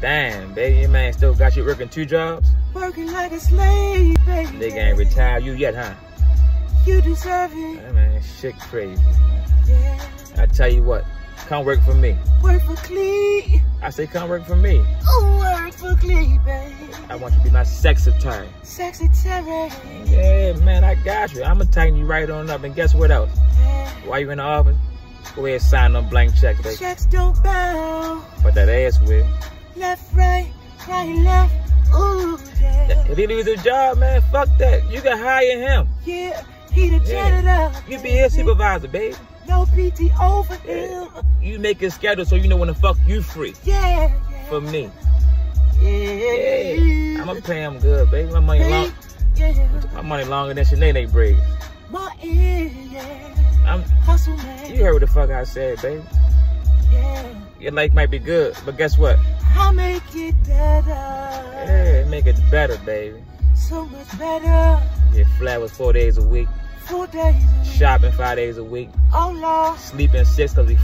Damn, baby, your man still got you working two jobs? Working like a slave, baby. Nigga ain't retired you yet, huh? You deserve it. That man, shit crazy. Yeah. I tell you what, come work for me. Work for Clee. I say come work for me. Oh, work for Clee, baby. I want you to be my secretary. Sexy Terry. Yeah, man, I got you. I'ma tighten you right on up. And guess what else? Yeah. While you in the office, go ahead and sign them blank checks, baby. Checks don't bow. But that ass will. Left, right, right, left. Ooh, yeah. If he lose his job, man, fuck that. You can hire him. Yeah, he the Yeah. janitor. You be his supervisor, baby. No PT over Yeah. him. You make his schedule so you know when the fuck you free. Yeah, yeah. For me. Yeah. Yeah. I'ma pay him good, baby. My money long. Yeah. My money longer than Sinead braids. My ear, yeah. I'm. Hustle, man. You heard what the fuck I said, baby. Yeah. Your life might be good, but guess what? I'll make it better. Yeah, make it better, baby. So much better. Get flowers four days a week, Four days a week. shopping five days a week, Oh, Lord. sleeping six because we